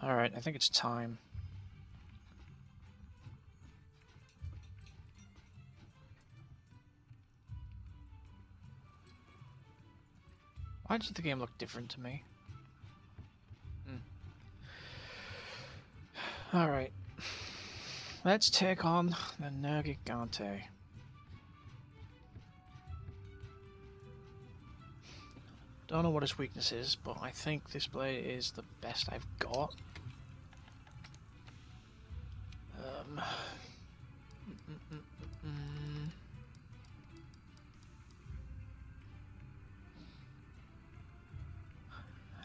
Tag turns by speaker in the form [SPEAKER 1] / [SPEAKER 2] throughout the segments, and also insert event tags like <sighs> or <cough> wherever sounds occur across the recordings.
[SPEAKER 1] Alright, I think it's time. Why does the game look different to me? Hmm. Alright. Let's take on the Nergigante. I don't know what his weakness is, but I think this blade is the best I've got. Um,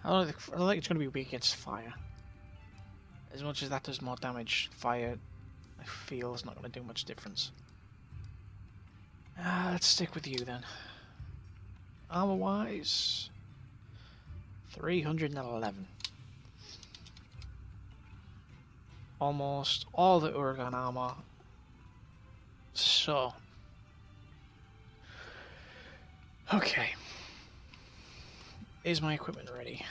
[SPEAKER 1] I don't, think, I don't think it's going to be weak against fire. As much as that does more damage, fire, I feel, is not going to do much difference. Ah, let's stick with you then. Armor-wise, 311. Almost all the Uragaan armor. So. Okay. Is my equipment ready?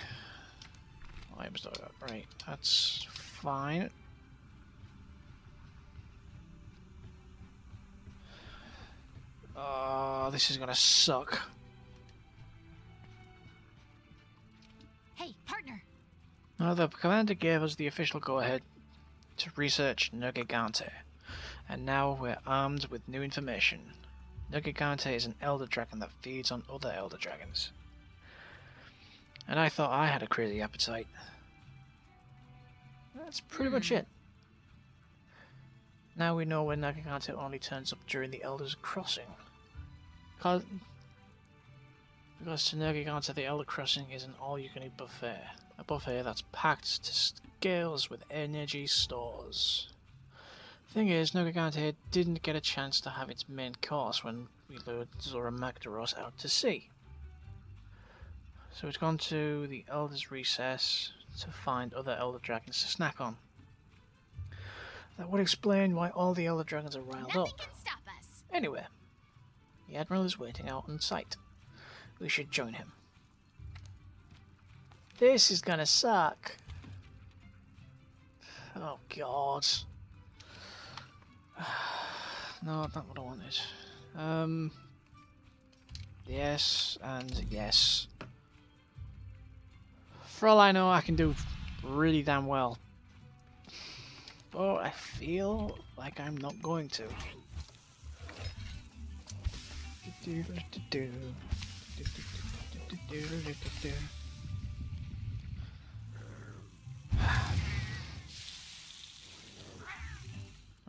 [SPEAKER 1] I'm still up. Right, that's fine. Oh, this is gonna suck. Now, the commander gave us the official go-ahead to research Nergigante, and now we're armed with new information. Nergigante is an elder dragon that feeds on other elder dragons. And I thought I had a crazy appetite. That's pretty much it. Now we know when Nergigante only turns up during the Elder's Crossing. Because, to Nergigante the Elder Crossing is an all-you-can-eat buffet. A buffet that's packed to scales with energy stores. Thing is, Nergigante didn't get a chance to have its main course when we lured Zorah Magdaros out to sea. So it's gone to the Elder's Recess to find other Elder Dragons to snack on. That would explain why all the Elder Dragons are riled
[SPEAKER 2] Nothing
[SPEAKER 1] up.
[SPEAKER 2] can stop us.
[SPEAKER 1] Anyway, the Admiral is waiting out on sight. We should join him. This is gonna suck. Oh god. No, not what I wanted. Um. Yes, and yes. For all I know, I can do really damn well. But I feel like I'm not going to.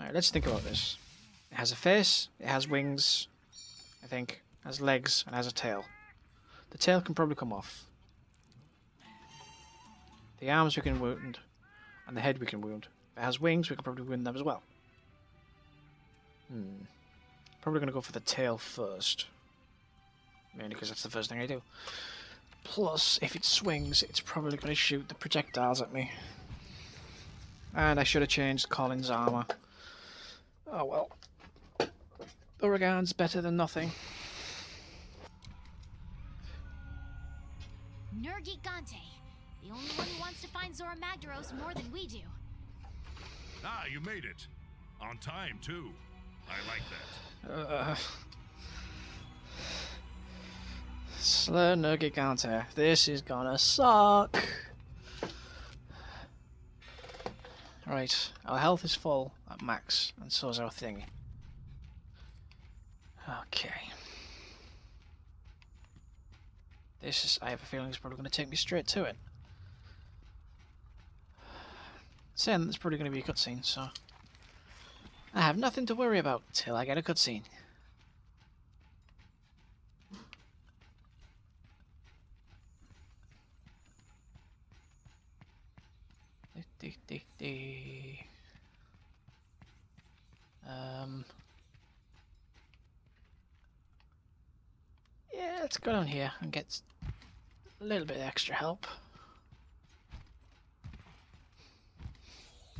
[SPEAKER 1] Alright, let's think about this. It has a face, it has wings, I think, has legs, and has a tail. The tail can probably come off. The arms we can wound, and the head we can wound. If it has wings, we can probably wound them as well. Hmm. Probably going to go for the tail first. Mainly because that's the first thing I do. Plus, if it swings, it's probably going to shoot the projectiles at me. And I should have changed Colin's armor. Oh well. Uragaan's better than nothing.
[SPEAKER 2] Nergigante. The only one who wants to find Zorah Magdaros more than we do.
[SPEAKER 3] Ah, you made it. On time, too. I like that.
[SPEAKER 1] Uh, Slur Nergigante. This is gonna suck. Right, our health is full at max, and so is our thing. Okay. This is, I have a feeling it's probably going to take me straight to it. Saying that's probably going to be a cutscene, so... I have nothing to worry about till I get a cutscene. Dee, dee, dee. Um. Yeah, let's go down here and get a little bit extra help.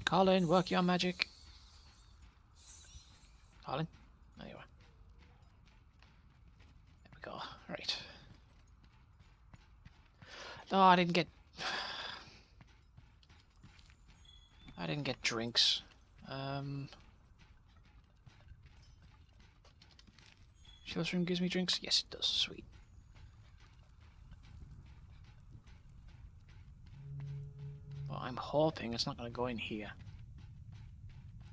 [SPEAKER 1] Colin, work your magic. Colin? There you are. There we go. Right. No, I didn't get... <sighs> I didn't get drinks. Um, Shield's room gives me drinks? Yes, it does. Sweet. Well, I'm hoping it's not going to go in here.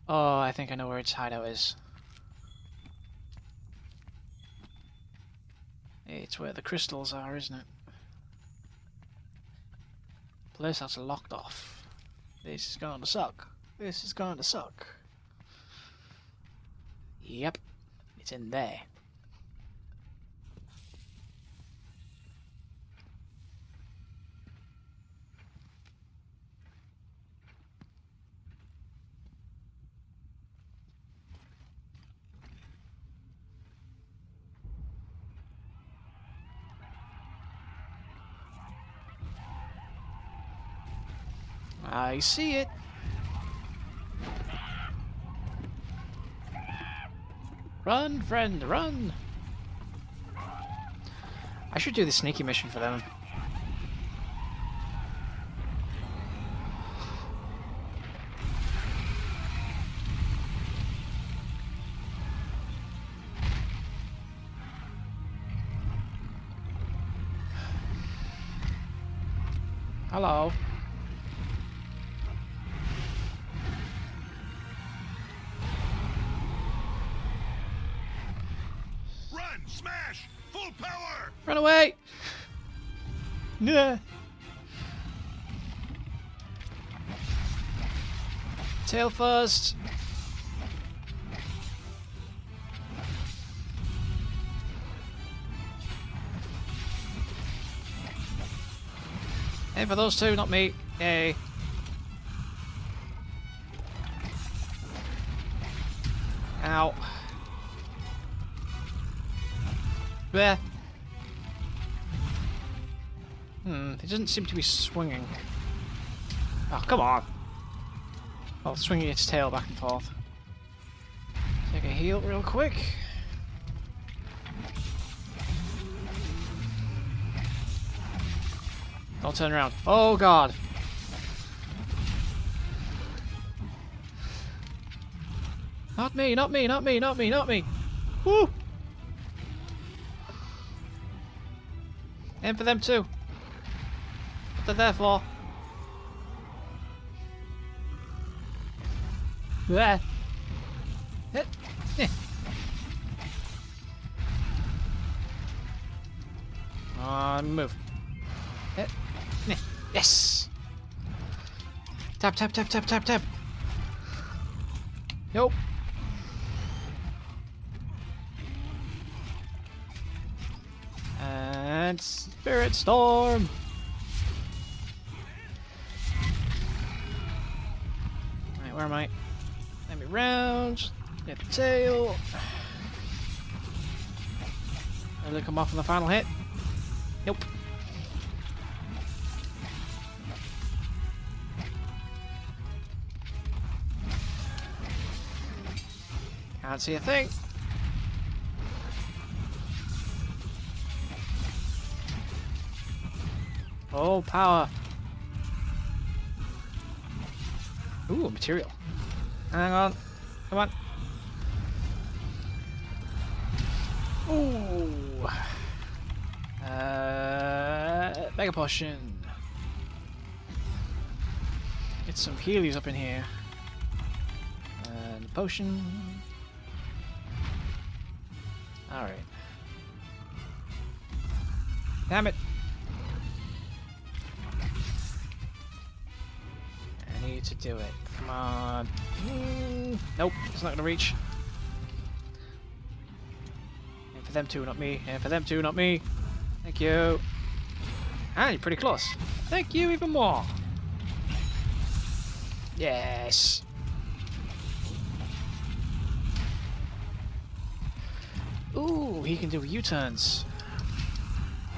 [SPEAKER 1] Oh, I think I know where its hideout is. It's where the crystals are, isn't it? Place that's locked off. This is going to suck. This is going to suck. Yep, it's in there. I see it. Run, friend, run! I should do the sneaky mission for them. Hello.
[SPEAKER 3] Run
[SPEAKER 1] away! Tail first. Hey, for those two, not me. Yay. Ow. There. Hmm, it doesn't seem to be swinging. Oh, come on. Oh, swinging its tail back and forth. Take a heal real quick. Don't turn around. Oh, God. Not me, not me, not me, not me, not me. Woo! And for them too. They're there for. There. On <laughs> move. Yes. Tap tap tap tap tap tap. Nope. And Spirit Storm! Where am I? Let me round. Get the tail. Will it come off on the final hit? Nope. Can't see a thing. Oh, power. Ooh, material. Hang on. Come on. Ooh. Uh, Mega Potion. Get some Healies up in here. And potion. Alright. Damn it. To do it. Come on. Mm, nope, it's not gonna reach. And for them too, not me. And for them too, not me. Thank you. Ah, you're pretty close. Thank you even more. Yes. Ooh, he can do U-turns.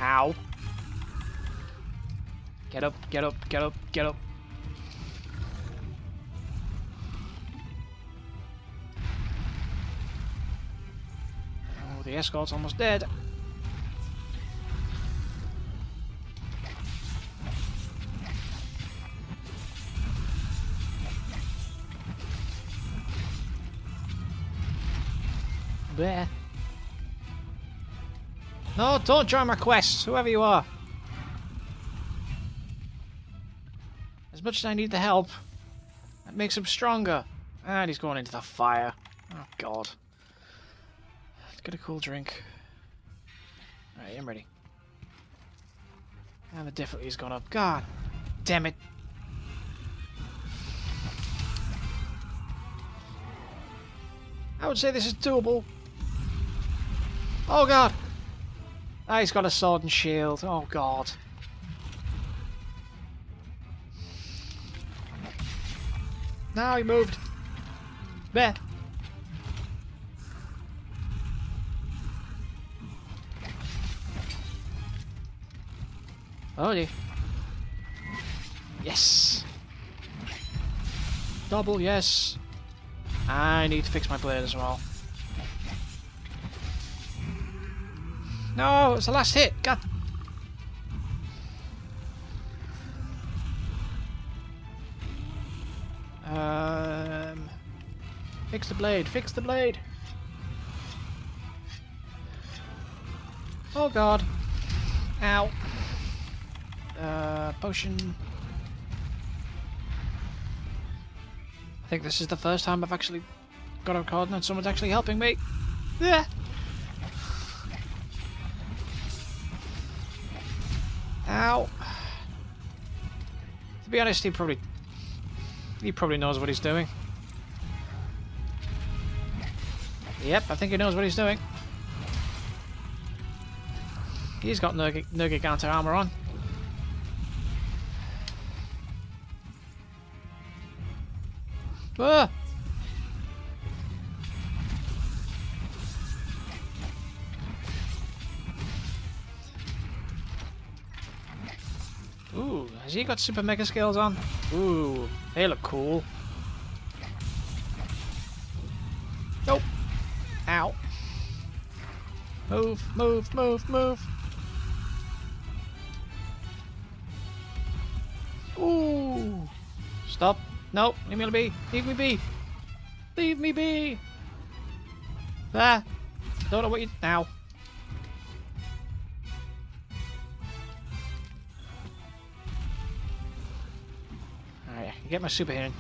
[SPEAKER 1] Ow. Get up, get up, get up, get up. Escort's almost dead. There. No, don't join my quest, whoever you are. As much as I need the help, that makes him stronger. And he's going into the fire. Oh, God. Get a cool drink. Alright, I'm ready. And the difficulty's gone up. God damn it. I would say this is doable. Oh god. Ah, he's got a sword and shield. Oh god. Now he moved. There. Oh dear. Yes. Double yes. I need to fix my blade as well. No, it's the last hit. God. Um, fix the blade. Fix the blade. Oh God. Ow. Uh, potion. I think this is the first time I've actually got a card and someone's actually helping me. Yeah. Ow. To be honest, he probably he probably knows what he's doing. Yep, I think he knows what he's doing. He's got Giganta armor on. Ah! Ooh, has he got super mega skills on? Ooh, they look cool. Nope. Ow. Move, move, move, move. Ooh. Stop. Nope. Leave me be. Leave me be. Leave me be. Ah. Don't know what you... Now. Alright, get my super in.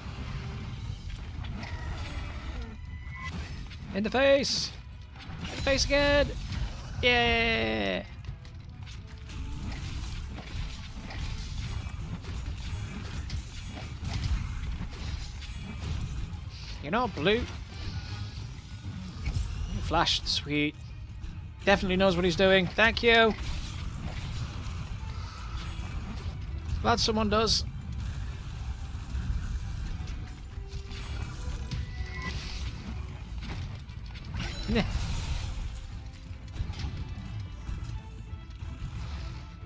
[SPEAKER 1] In the face! In the face again! Yeah! You know, blue. Flashed, sweet. Definitely knows what he's doing. Thank you. Glad someone does.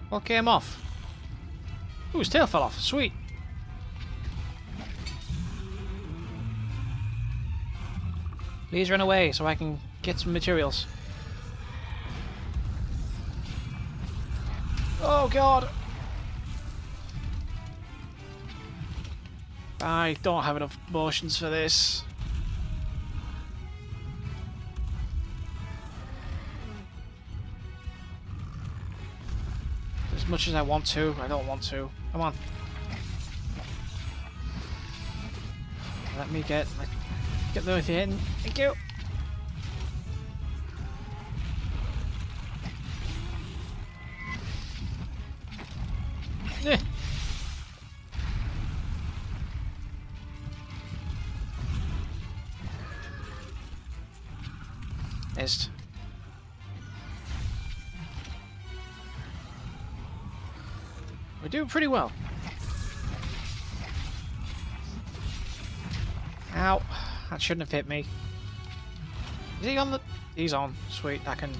[SPEAKER 1] What came off? Ooh, his tail fell off. Sweet. Please run away so I can get some materials. Oh god! I don't have enough motions for this. As much as I want to, I don't want to. Come on. Let me get get those in. Thank you. Eh. Missed. We're doing pretty well. That shouldn't have hit me. Is he on the... He's on. Sweet. I can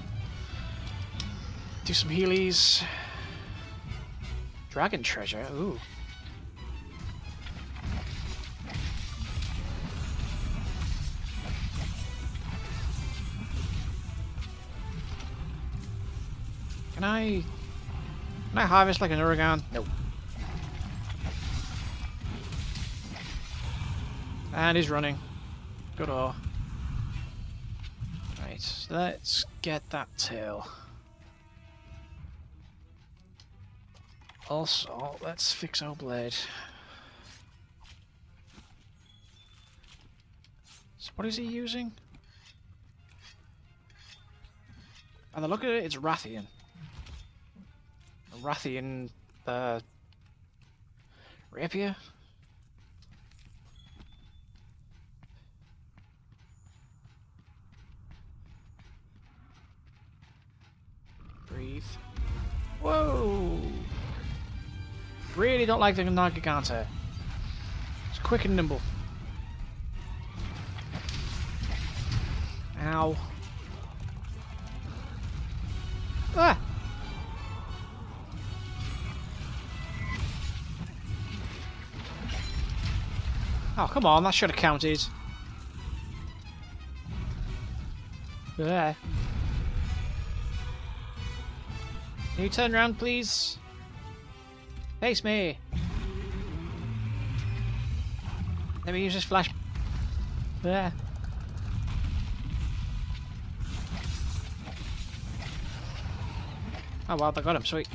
[SPEAKER 1] do some healies. Dragon treasure. Ooh. Can I... Can I harvest like an Uragaan? Nope. And he's running. Good all. Right. Right, let's get that tail. Also, let's fix our blade. So what is he using? And the look at it, it's Rathian. Rathian, uh, rapier? Breathe. Whoa! Really don't like the Nergigante. It's quick and nimble. Ow. Ah! Oh, come on, that should have counted. Yeah. Can you turn around, please? Face me! Let me use this flash. Yeah. Oh wow, they got him, sweet.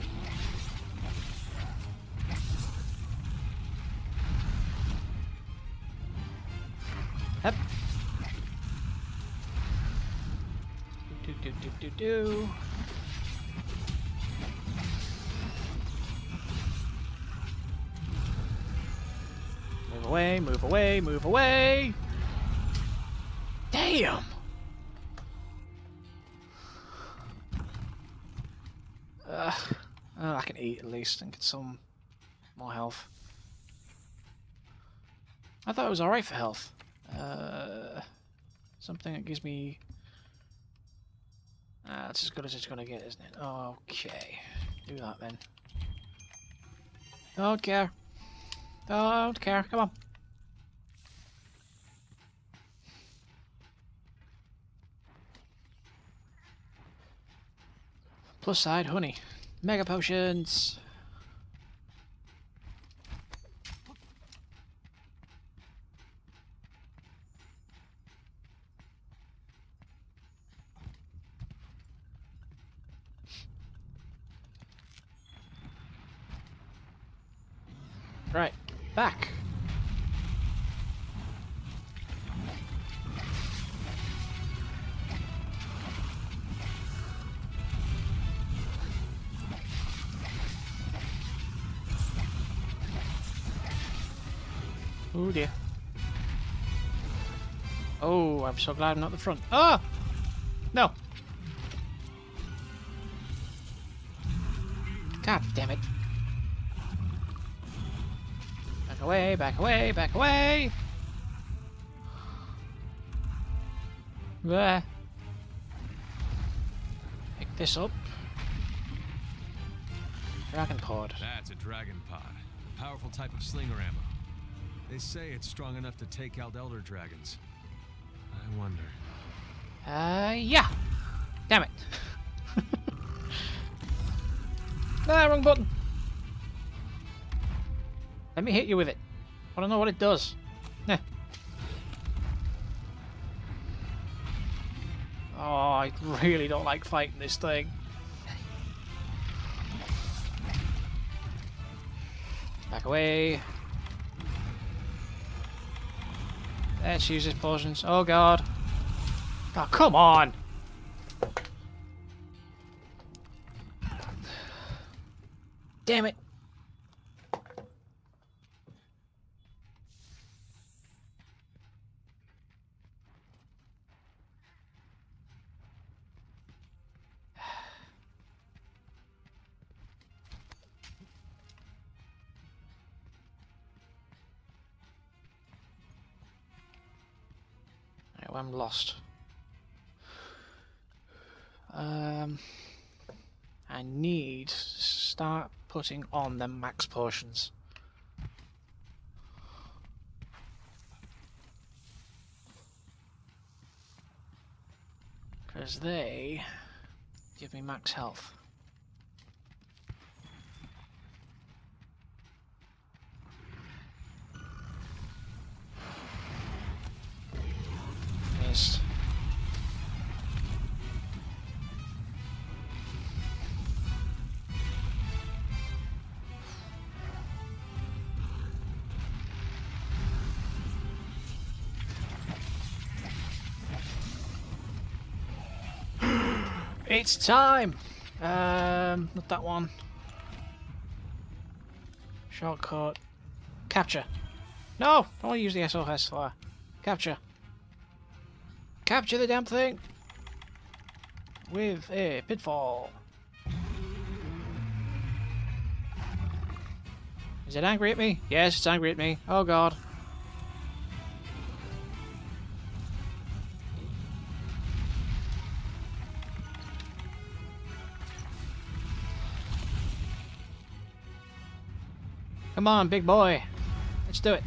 [SPEAKER 1] Yep. Do do do do do. Move away, move away! Damn! Uh, oh, I can eat at least and get some more health. I thought it was alright for health. Uh, something that gives me... Ah, that's as good as it's gonna get, isn't it? Okay. Do that then. Don't care. Don't care. Come on. Plus side, honey. Mega potions. Right, back. Oh dear. Oh, I'm so glad I'm not the front. Ah! No! God damn it. Back away, back away, back away! There. Pick this up. Dragon pod.
[SPEAKER 4] That's a dragon pod. A powerful type of slinger ammo. They say it's strong enough to take out elder dragons. I wonder.
[SPEAKER 1] Uh, yeah. Damn it. <laughs> ah, wrong button. Let me hit you with it. I don't know what it does. Nah. Oh, I really don't like fighting this thing. Back away. Let's use his potions. Oh god. Oh, come on! Damn it! I'm lost. Um, I need to start putting on the max potions. Because they give me max health. <gasps> It's time! Um, not that one. Shortcut. Capture. No! I want to use the SOS flare. Capture. Capture the damn thing! With a pitfall. Is it angry at me? Yes, it's angry at me. Oh god. Come on, big boy. Let's do it.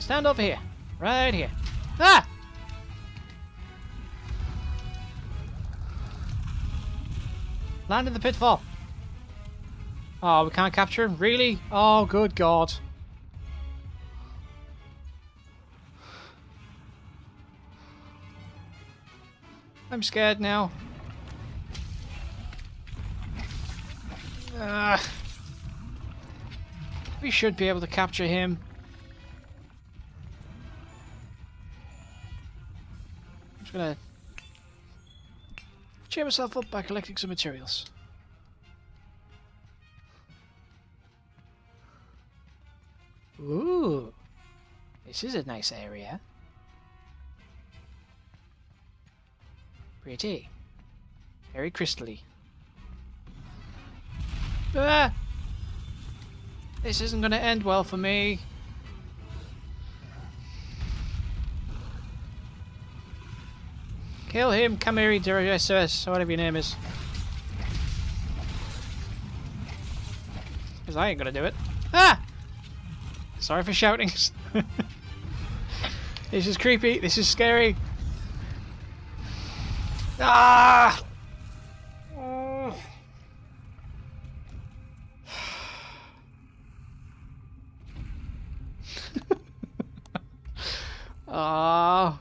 [SPEAKER 1] Stand over here. Right here. Ah! Land in the pitfall. Oh, we can't capture him? Really? Oh, good god. I'm scared now. Ah. We should be able to capture him. I'm just gonna cheer myself up by collecting some materials. Ooh, this is a nice area. Pretty. Very crystally. Ah! This isn't going to end well for me. Kill him, Kamiri or whatever your name is. Because I ain't to do it. Ah! Sorry for shouting. <laughs> this is creepy. This is scary. Ah! Oh. <laughs> Ah.